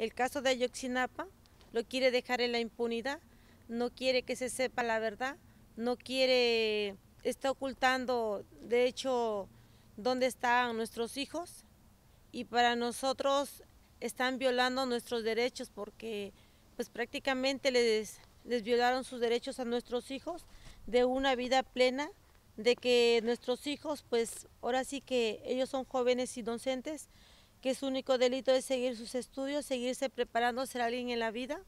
el caso de Ayotzinapa lo quiere dejar en la impunidad, no quiere que se sepa la verdad, no quiere, está ocultando de hecho dónde están nuestros hijos y para nosotros están violando nuestros derechos porque pues prácticamente les, les violaron sus derechos a nuestros hijos de una vida plena, de que nuestros hijos pues ahora sí que ellos son jóvenes inocentes, que su único delito es seguir sus estudios, seguirse preparando, ser alguien en la vida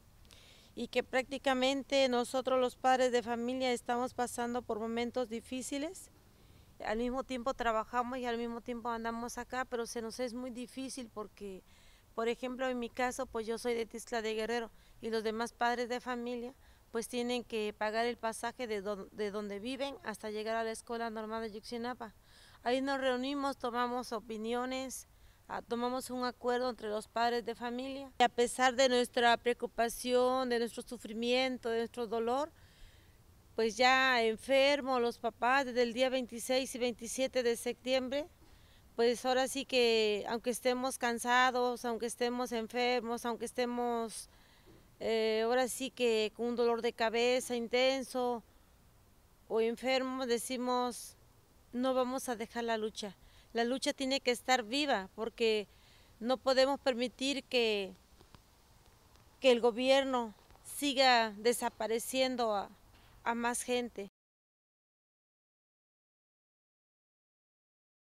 y que prácticamente nosotros los padres de familia estamos pasando por momentos difíciles. Al mismo tiempo trabajamos y al mismo tiempo andamos acá, pero se nos es muy difícil porque, por ejemplo, en mi caso, pues yo soy de Tisla de Guerrero y los demás padres de familia pues tienen que pagar el pasaje de, de donde viven hasta llegar a la Escuela Normal de Yuxinapa. Ahí nos reunimos, tomamos opiniones, tomamos un acuerdo entre los padres de familia. Y a pesar de nuestra preocupación, de nuestro sufrimiento, de nuestro dolor, pues ya enfermos los papás desde el día 26 y 27 de septiembre, pues ahora sí que aunque estemos cansados, aunque estemos enfermos, aunque estemos eh, ahora sí que con un dolor de cabeza intenso o enfermos, decimos no vamos a dejar la lucha la lucha tiene que estar viva porque no podemos permitir que, que el gobierno siga desapareciendo a, a más gente.